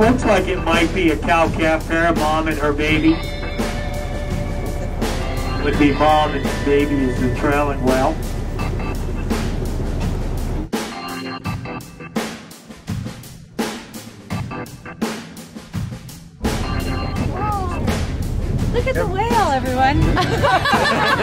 Looks like it might be a cow-calf pair, mom and her baby. Would be mom and baby is trailing well. Look at the whale, everyone.